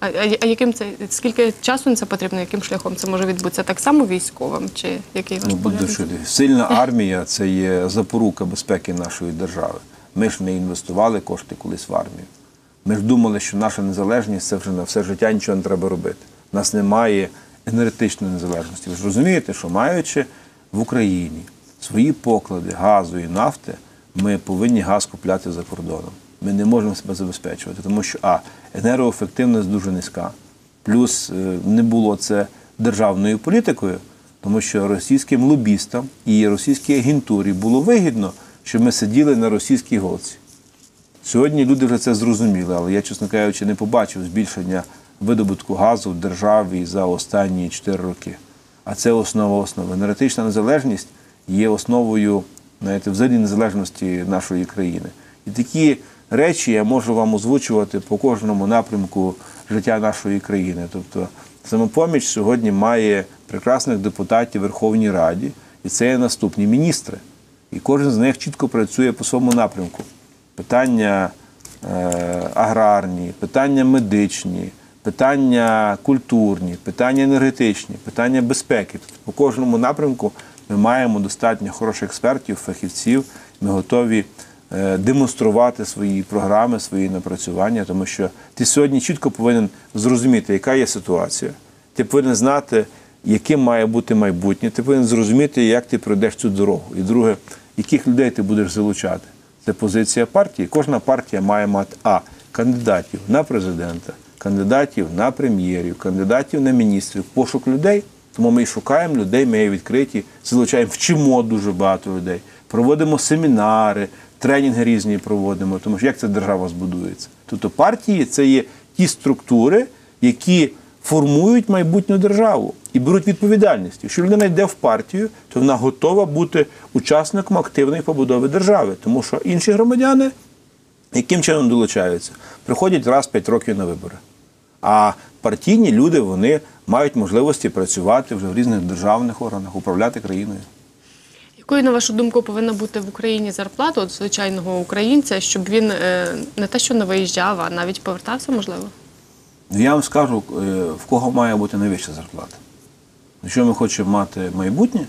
А, а, а яким це скільки часу це потрібно? Яким шляхом це може відбутися? Так само військовим чи який ваш Ну, погляд? Сильна армія це є запорука безпеки нашої держави. Ми ж не інвестували кошти колись в армію. Ми ж думали, що наша незалежність це вже на все життя нічого не треба робити. У нас немає енергетичної незалежності. Ви ж розумієте, що маючи в Україні свої поклади газу і нафти, ми повинні газ купляти за кордоном. Ми не можемо себе забезпечувати, тому що а енергоефективність дуже низька. Плюс е, не було це державною політикою, тому що російським лобістам і російській агентурі було вигідно, щоб ми сиділи на російській голці. Сьогодні люди вже це зрозуміли, але я, чесно кажучи, не побачив збільшення видобутку газу в державі за останні 4 роки. А це основа основи. Енергетична незалежність є основою знаєте, взагалі незалежності нашої країни. І такі речі я можу вам озвучувати по кожному напрямку життя нашої країни. Тобто самопоміч сьогодні має прекрасних депутатів Верховній Раді, і це є наступні міністри. І кожен з них чітко працює по своєму напрямку. Питання е, аграрні, питання медичні, питання культурні, питання енергетичні, питання безпеки. Тобто по кожному напрямку ми маємо достатньо хороших експертів, фахівців. Ми готові е, демонструвати свої програми, свої напрацювання, тому що ти сьогодні чітко повинен зрозуміти, яка є ситуація. Ти повинен знати, яким має бути майбутнє. Ти повинен зрозуміти, як ти пройдеш цю дорогу. І друге, яких людей ти будеш залучати. Це позиція партії. Кожна партія має мати а кандидатів на президента, кандидатів на прем'єрів, кандидатів на міністрів, пошук людей. Тому ми і шукаємо людей, ми є відкриті, залучаємо, вчимо дуже багато людей, проводимо семінари, тренінги різні проводимо, тому що як ця держава збудується. Тобто партії це є ті структури, які формують майбутню державу і беруть відповідальність. Якщо людина йде в партію, то вона готова бути учасником активної побудови держави, тому що інші громадяни яким чином долучаються? Приходять раз 5 років на вибори. А партійні люди вони мають можливості працювати вже в різних державних органах, управляти країною. Якою, на вашу думку, повинна бути в Україні зарплата от звичайного українця, щоб він е, не те, що не виїжджав, а навіть повертався, можливо? Я вам скажу, е, в кого має бути найвища зарплата. Якщо ми хочемо мати майбутнє,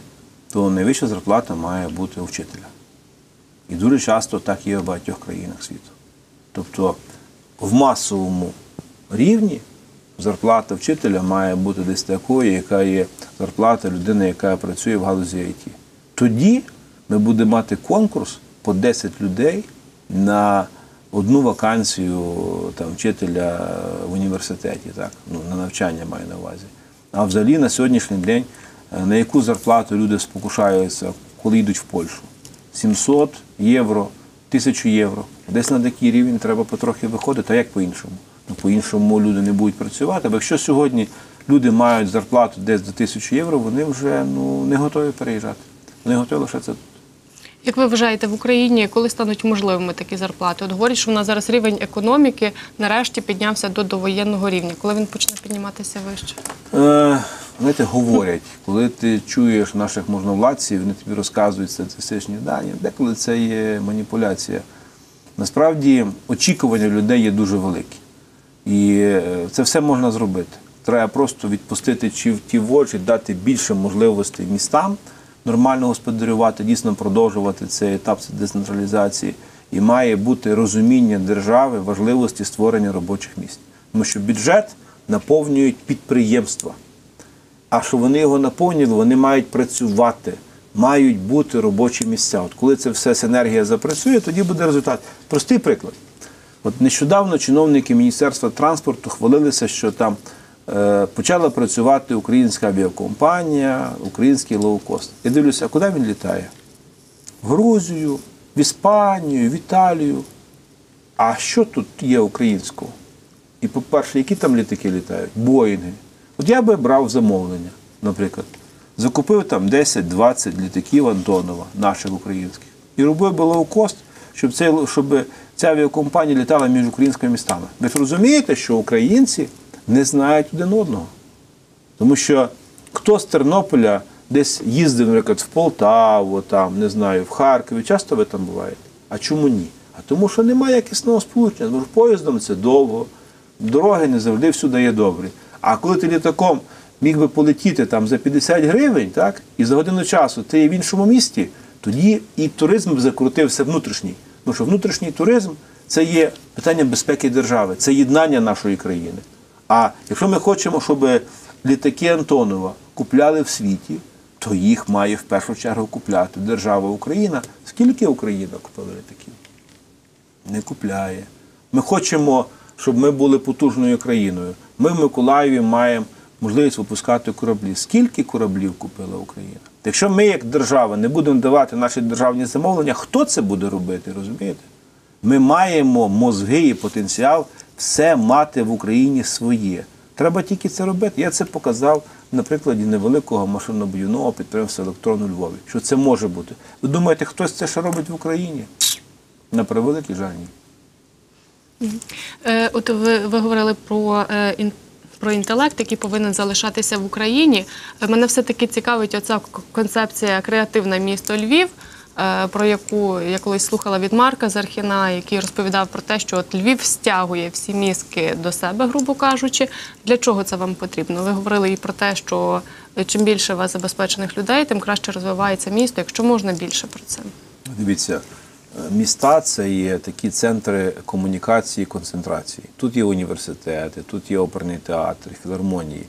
то найвища зарплата має бути у вчителя. І дуже часто так є в багатьох країнах світу. Тобто в масовому рівні зарплата вчителя має бути десь такою, яка є зарплата людини, яка працює в галузі IT. Тоді ми будемо мати конкурс по 10 людей на одну вакансію там, вчителя в університеті, так? Ну, на навчання маю на увазі. А взагалі на сьогоднішній день е, на яку зарплату люди спокушаються, коли йдуть в Польщу? 700 євро, 1000 євро. Десь на такий рівень треба потрохи виходити, а як по-іншому? Ну, по-іншому люди не будуть працювати. Бо якщо сьогодні люди мають зарплату десь до 1000 євро, вони вже ну, не готові переїжджати. Вони готові лишатися тут. Як ви вважаєте, в Україні коли стануть можливими такі зарплати? От говорять, що в нас зараз рівень економіки нарешті піднявся до довоєнного рівня. Коли він почне підніматися вище? Е, знаєте, говорять, коли ти чуєш наших можновладців, вони тобі розказують статистичні дані, деколи це є маніпуляція. Насправді очікування людей є дуже великі. І е, це все можна зробити. Треба просто відпустити чи в ті очі, дати більше можливостей містам нормально господарювати, дійсно продовжувати цей етап децентралізації. І має бути розуміння держави важливості створення робочих місць. Тому що бюджет наповнюють підприємства. А що вони його наповнювали, вони мають працювати, мають бути робочі місця. От коли це все синергія запрацює, тоді буде результат. Простий приклад. От нещодавно чиновники Міністерства транспорту хвалилися, що там почала працювати українська авіакомпанія, український лоукост. Я дивлюся, куди він літає? В Грузію, в Іспанію, в Італію. А що тут є українського? І, по-перше, які там літаки літають? Боїнги. От я би брав замовлення, наприклад. Закупив там 10-20 літаків Антонова, наших українських. І робив би лоукост, щоб, цей, щоб ця авіакомпанія літала між українськими містами. Ви ж розумієте, що українці не знають один одного. Тому що хто з Тернополя десь їздив, наприклад, в Полтаву, там, не знаю, в Харкові, часто ви там буваєте? А чому ні? А тому, що немає якісного сполучення. Тому що поїздом це довго, дороги не завжди всюди є добрі. А коли ти літаком міг би полетіти там за 50 гривень, так, і за годину часу ти є в іншому місті, тоді і туризм б закрутився внутрішній. Тому що внутрішній туризм це є питання безпеки держави, це єднання нашої країни. А якщо ми хочемо, щоб літаки Антонова купляли в світі, то їх має в першу чергу купляти держава Україна. Скільки Україна купила літаків? Не купляє. Ми хочемо, щоб ми були потужною країною. Ми в Миколаєві маємо можливість випускати кораблі. Скільки кораблів купила Україна? Якщо ми, як держава, не будемо давати наші державні замовлення, хто це буде робити, розумієте? Ми маємо мозги і потенціал все мати в Україні своє. Треба тільки це робити. Я це показав на прикладі невеликого машинобудівного підприємства електрону у Львові, що це може бути. Ви думаєте, хтось це ще робить в Україні? На превеликий жаль, ні. Е, От ви, ви говорили про, е, про інтелект, який повинен залишатися в Україні. Е, Мене все-таки цікавить оця концепція креативне місто Львів, про яку я колись слухала від Марка Зархіна, який розповідав про те, що от Львів стягує всі мізки до себе, грубо кажучи. Для чого це вам потрібно? Ви говорили і про те, що е, чим більше у вас забезпечених людей, тим краще розвивається місто, якщо можна більше про це. Дивіться, е, міста це є такі центри комунікації, концентрації. Тут є університети, тут є оперний театр, філармонії.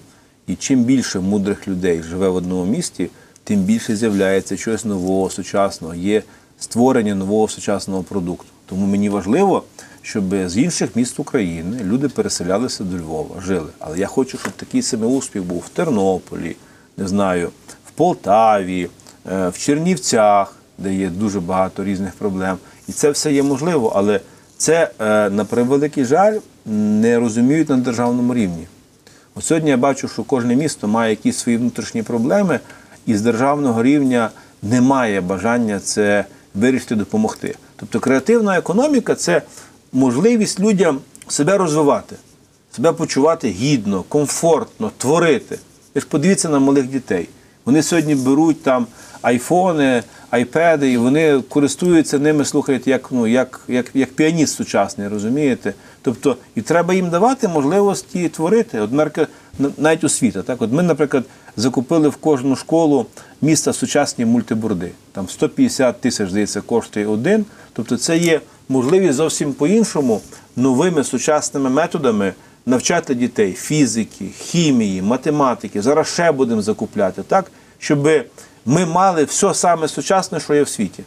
І чим більше мудрих людей живе в одному місті, тим більше з'являється чогось нового, сучасного, є створення нового сучасного продукту. Тому мені важливо, щоб з інших міст України люди переселялися до Львова, жили. Але я хочу, щоб такий самий успіх був в Тернополі, не знаю, в Полтаві, е, в Чернівцях, де є дуже багато різних проблем. І це все є можливо, але це, е, на превеликий жаль, не розуміють на державному рівні. От сьогодні я бачу, що кожне місто має якісь свої внутрішні проблеми, і з державного рівня немає бажання це вирішити, допомогти. Тобто креативна економіка це можливість людям себе розвивати, себе почувати гідно, комфортно, творити. Ви ж подивіться на малих дітей. Вони сьогодні беруть там айфони, айпеди, і вони користуються ними, слухайте, як, ну, як, як, як піаніст сучасний, розумієте? Тобто, і треба їм давати можливості творити. От мерка, навіть освіта. Так? От ми, наприклад, закупили в кожну школу міста сучасні мультиборди. Там 150 тисяч, здається, коштує один. Тобто, це є можливість зовсім по-іншому новими сучасними методами навчати дітей фізики, хімії, математики. Зараз ще будемо закупляти, так? щоб ми мали все саме сучасне, що є в світі.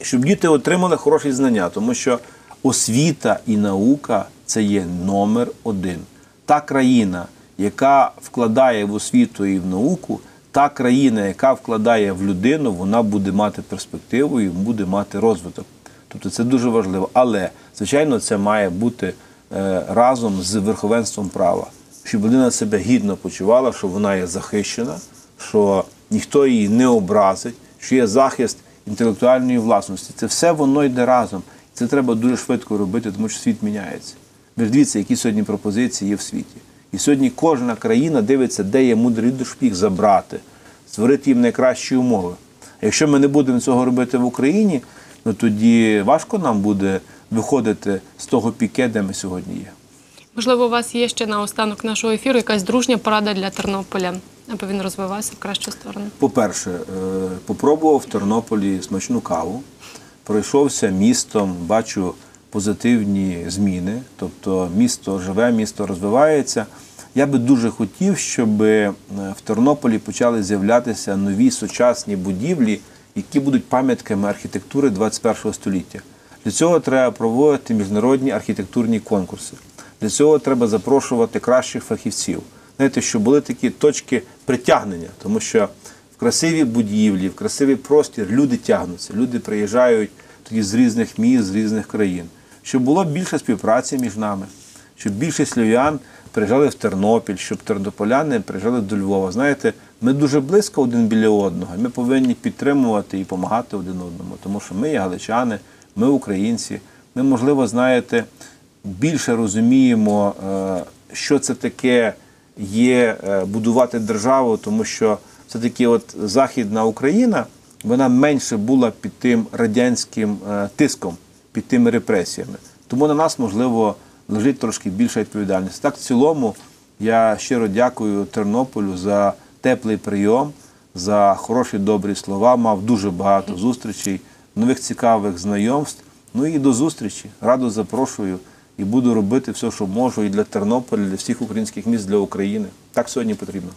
Щоб діти отримали хороші знання, тому що освіта і наука це є номер один. Та країна, яка вкладає в освіту і в науку, та країна, яка вкладає в людину, вона буде мати перспективу і буде мати розвиток. Тобто це дуже важливо. Але, звичайно, це має бути е, разом з верховенством права, щоб людина себе гідно почувала, що вона є захищена, що ніхто її не образить, що є захист інтелектуальної власності. Це все воно йде разом. Це треба дуже швидко робити, тому що світ міняється. Ви дивіться, які сьогодні пропозиції є в світі. І сьогодні кожна країна дивиться, де є мудрий душ, щоб їх забрати, створити їм найкращі умови. А якщо ми не будемо цього робити в Україні, ну тоді важко нам буде виходити з того піке, де ми сьогодні є. Можливо, у вас є ще на останок нашого ефіру якась дружня порада для Тернополя, аби він розвивався в кращу сторону. По-перше, е, попробував в Тернополі смачну каву, пройшовся містом, бачу позитивні зміни, тобто місто живе, місто розвивається. Я би дуже хотів, щоб е, в Тернополі почали з'являтися нові сучасні будівлі, які будуть пам'ятками архітектури 21 століття. Для цього треба проводити міжнародні архітектурні конкурси. Для цього треба запрошувати кращих фахівців. Знаєте, щоб були такі точки притягнення, тому що в красиві будівлі, в красивий простір люди тягнуться, люди приїжджають тоді з різних міст, з різних країн. Щоб було більше співпраці між нами, щоб більше слов'ян приїжджали в Тернопіль, щоб тернополяни приїжджали до Львова. Знаєте, ми дуже близько один біля одного, і ми повинні підтримувати і допомагати один одному, тому що ми є галичани, ми українці. Ми, можливо, знаєте, більше розуміємо, е, що це таке є е, будувати державу, тому що все-таки от Західна Україна вона менше була під тим радянським е, тиском, під тими репресіями. Тому на нас, можливо, лежить трошки більша відповідальність. Так, в цілому, я щиро дякую Тернополю за теплий прийом, за хороші добрі слова. Мав дуже багато зустрічей, нових цікавих знайомств. Ну і до зустрічі. Радо запрошую і буду робити все, що можу, і для Тернополя, і для всіх українських міст, для України. Так сьогодні потрібно.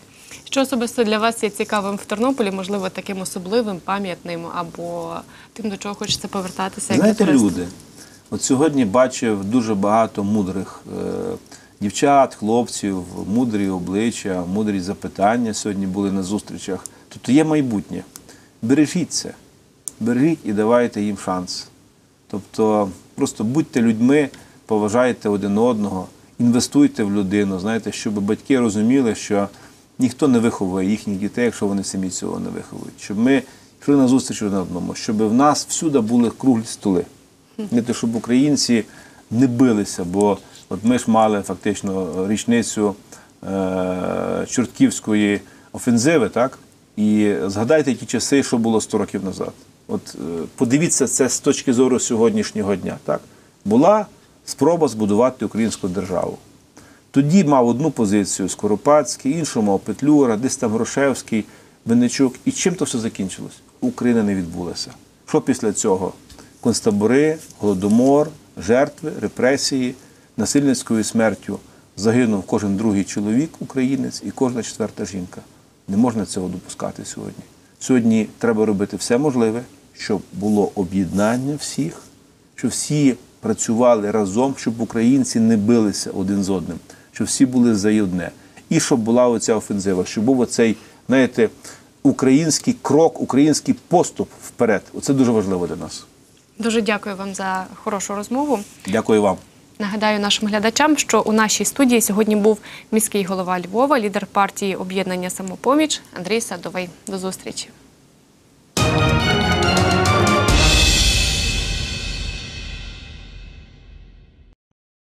Що особисто для вас є цікавим в Тернополі, можливо, таким особливим, пам'ятним або тим, до чого хочеться повертатися? як Знаєте, люди, от сьогодні бачив дуже багато мудрих е, дівчат, хлопців, мудрі обличчя, мудрі запитання сьогодні були на зустрічах. Тобто є майбутнє. Бережіть це, бережіть і давайте їм шанс. Тобто просто будьте людьми, поважайте один одного, інвестуйте в людину, знаєте, щоб батьки розуміли, що ніхто не виховує їхніх дітей, якщо вони самі цього не виховують. Щоб ми йшли на зустріч один одному, щоб в нас всюди були круглі столи. Не те, щоб українці не билися, бо от ми ж мали фактично річницю е- Чортківської офензиви, так? І згадайте ті часи, що було 100 років назад. От е, подивіться це з точки зору сьогоднішнього дня. Так? Була спроба збудувати українську державу. Тоді мав одну позицію Скоропадський, іншу мав Петлюра, десь там Грушевський, Винничук. І чим то все закінчилось? Україна не відбулася. Що після цього? Концтабори, голодомор, жертви, репресії, насильницькою смертю загинув кожен другий чоловік, українець, і кожна четверта жінка. Не можна цього допускати сьогодні. Сьогодні треба робити все можливе, щоб було об'єднання всіх, щоб всі працювали разом, щоб українці не билися один з одним, щоб всі були за одне. І щоб була оця офензива, щоб був оцей, знаєте, український крок, український поступ вперед. Оце дуже важливо для нас. Дуже дякую вам за хорошу розмову. Дякую вам. Нагадаю нашим глядачам, що у нашій студії сьогодні був міський голова Львова, лідер партії об'єднання самопоміч Андрій Садовий. До зустрічі.